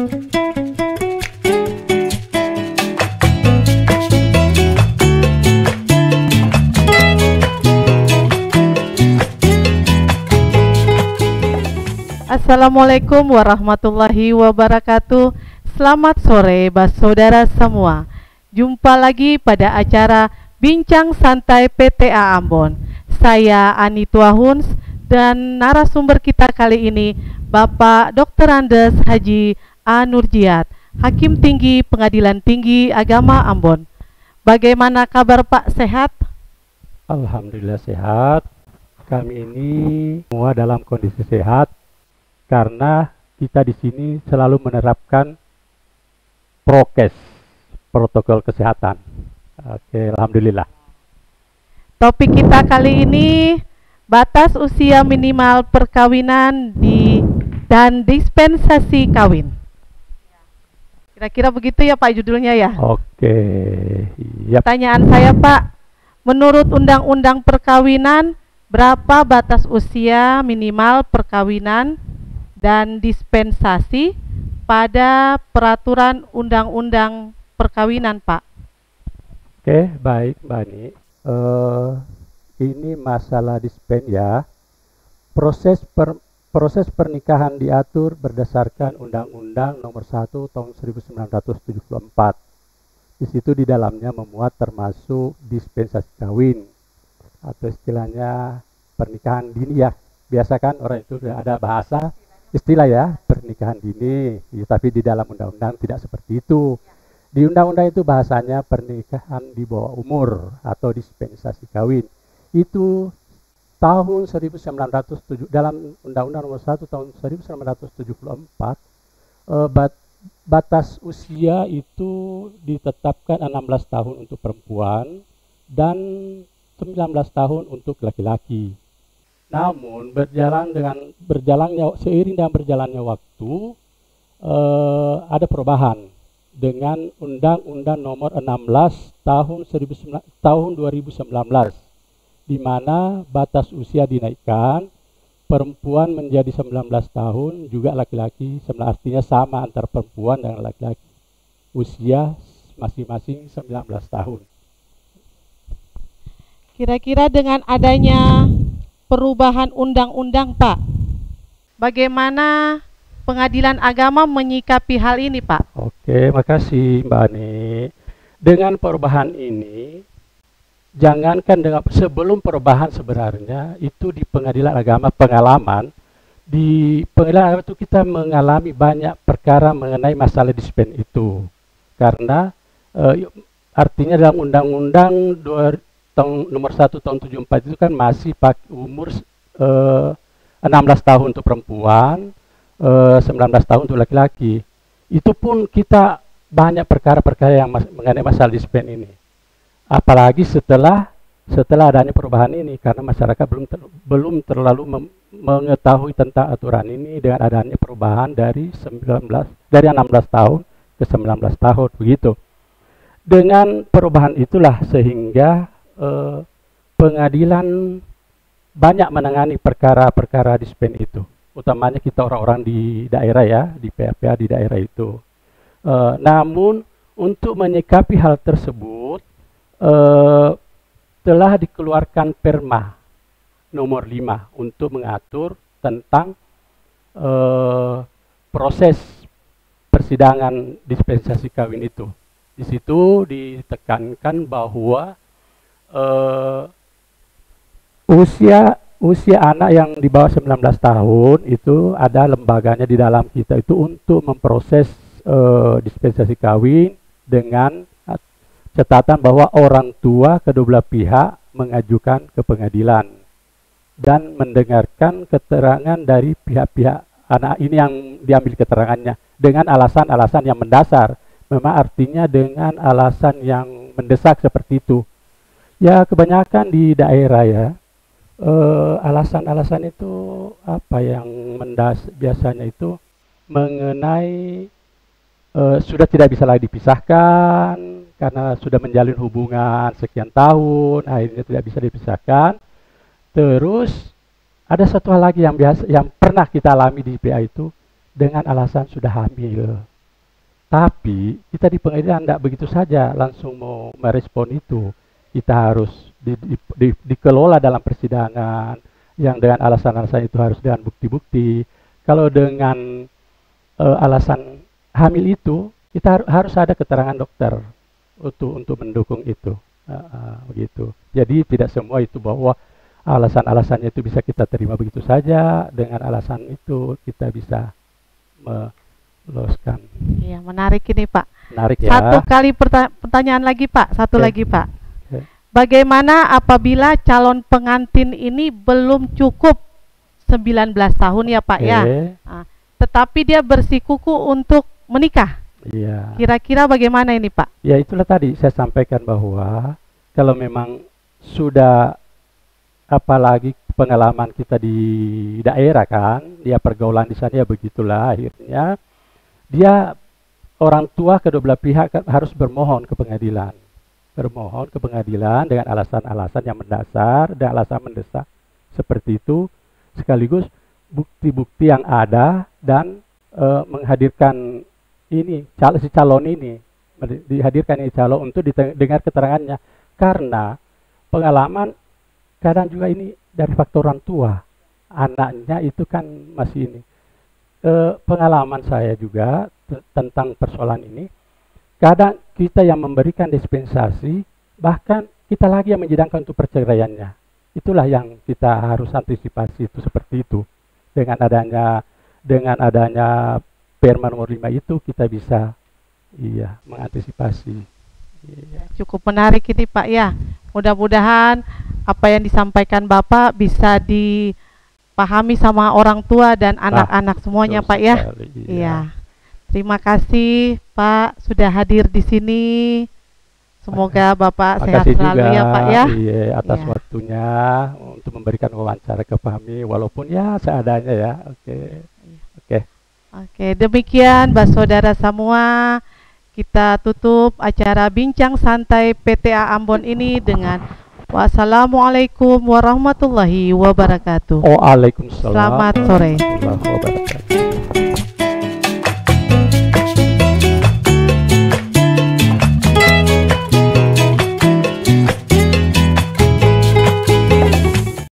Assalamualaikum warahmatullahi wabarakatuh Selamat sore bas saudara semua Jumpa lagi pada acara Bincang Santai PTA Ambon Saya Anitua Huns dan narasumber kita kali ini Bapak Dr. Andes Haji A. Nurjiat Hakim Tinggi Pengadilan Tinggi Agama Ambon Bagaimana kabar Pak sehat? Alhamdulillah sehat kami ini semua dalam kondisi sehat karena kita di sini selalu menerapkan prokes protokol kesehatan. Oke, alhamdulillah. Topik kita kali ini batas usia minimal perkawinan di dan dispensasi kawin. Kira-kira begitu ya Pak judulnya ya. Oke. Yap. Pertanyaan saya Pak, menurut Undang-Undang Perkawinan berapa batas usia minimal perkawinan dan dispensasi pada peraturan undang-undang perkawinan, Pak. Oke, baik, Mbak Ani. Uh, ini masalah dispen ya. Proses per, proses pernikahan diatur berdasarkan Undang-Undang Nomor 1 Tahun 1974. Di situ di dalamnya memuat termasuk dispensasi kawin atau istilahnya pernikahan dini ya. Biasa kan orang itu ada bahasa istilah ya pernikahan dini, ya, tapi di dalam undang-undang tidak seperti itu. Di undang-undang itu bahasanya pernikahan di bawah umur atau dispensasi kawin. Itu tahun 1907 dalam Undang-Undang Nomor 1 tahun 1974 eh, bat, batas usia itu ditetapkan 16 tahun untuk perempuan dan 19 tahun untuk laki-laki. Namun berjalan dengan berjalannya seiring dengan berjalannya waktu eh, ada perubahan dengan Undang-Undang Nomor 16 tahun 19, tahun 2019 di mana batas usia dinaikkan perempuan menjadi 19 tahun juga laki-laki artinya sama antara perempuan dan laki-laki usia masing-masing 19 tahun. Kira-kira dengan adanya perubahan undang-undang, Pak. Bagaimana pengadilan agama menyikapi hal ini, Pak? Oke, makasih Mbak Ani. Dengan perubahan ini, jangankan dengan sebelum perubahan sebenarnya itu di pengadilan agama pengalaman di pengadilan agama itu kita mengalami banyak perkara mengenai masalah dispen itu karena e, artinya dalam undang-undang nomor 1 tahun 74 itu kan masih pak umur eh, 16 tahun untuk perempuan, eh, 19 tahun untuk laki-laki. Itu pun kita banyak perkara-perkara yang mas mengenai masalah dispen ini. Apalagi setelah setelah adanya perubahan ini karena masyarakat belum ter belum terlalu mengetahui tentang aturan ini dengan adanya perubahan dari 19 dari 16 tahun ke 19 tahun begitu. Dengan perubahan itulah sehingga eh, pengadilan banyak menangani perkara-perkara dispen itu, utamanya kita orang-orang di daerah ya, di PPA di daerah itu. Eh, namun untuk menyikapi hal tersebut eh, telah dikeluarkan Perma nomor 5 untuk mengatur tentang eh, proses persidangan dispensasi kawin itu. Di situ ditekankan bahwa uh, usia usia anak yang di bawah 19 tahun itu ada lembaganya di dalam kita itu untuk memproses uh, dispensasi kawin dengan catatan bahwa orang tua kedua belah pihak mengajukan ke pengadilan dan mendengarkan keterangan dari pihak-pihak anak ini yang diambil keterangannya dengan alasan-alasan yang mendasar. Memang artinya dengan alasan yang mendesak seperti itu. Ya kebanyakan di daerah ya eh, alasan-alasan uh, itu apa yang mendas biasanya itu mengenai uh, sudah tidak bisa lagi dipisahkan karena sudah menjalin hubungan sekian tahun akhirnya tidak bisa dipisahkan. Terus ada satu hal lagi yang biasa yang pernah kita alami di PA itu dengan alasan sudah hamil. Tapi kita di pengadilan tidak begitu saja langsung mau merespon itu. Kita harus di, di, di, dikelola dalam persidangan yang dengan alasan-alasan itu harus dengan bukti-bukti. Kalau dengan uh, alasan hamil itu kita har harus ada keterangan dokter untuk untuk mendukung itu. Uh, uh, begitu. Jadi tidak semua itu bahwa alasan-alasannya itu bisa kita terima begitu saja dengan alasan itu kita bisa meloloskan. Iya, menarik ini Pak. Menarik ya. Satu kali pertanyaan lagi Pak, satu okay. lagi Pak. Bagaimana apabila calon pengantin ini belum cukup 19 tahun ya Pak okay. ya? Nah, tetapi dia bersikuku untuk menikah. Iya. Kira-kira bagaimana ini Pak? Ya itulah tadi saya sampaikan bahwa kalau memang sudah apalagi pengalaman kita di daerah kan, dia pergaulan di sana ya begitulah akhirnya dia orang tua kedua belah pihak kan harus bermohon ke pengadilan. Bermohon ke pengadilan dengan alasan-alasan yang mendasar dan alasan mendesak seperti itu sekaligus bukti-bukti yang ada dan e, menghadirkan ini calon si calon ini dihadirkan ini calon untuk didengar keterangannya karena pengalaman kadang juga ini dari faktor orang tua. Anaknya itu kan masih ini. E, pengalaman saya juga tentang persoalan ini, kadang kita yang memberikan dispensasi, bahkan kita lagi yang menjidangkan untuk perceraiannya. Itulah yang kita harus antisipasi itu seperti itu. Dengan adanya dengan adanya Perma nomor 5 itu kita bisa iya mengantisipasi. Iya. Cukup menarik ini Pak ya. Mudah-mudahan apa yang disampaikan Bapak bisa dipahami sama orang tua dan anak-anak ah, semuanya Pak ya. iya. iya. Terima kasih Pak sudah hadir di sini. Semoga Bapak sehat selalu juga, ya Pak ya. Iya, atas iya. waktunya untuk memberikan wawancara ke kami walaupun ya seadanya ya. Oke. Oke. Oke, demikian Mbak Saudara semua kita tutup acara bincang santai PTA Ambon ini dengan Wassalamualaikum warahmatullahi wabarakatuh. Waalaikumsalam. Selamat sore.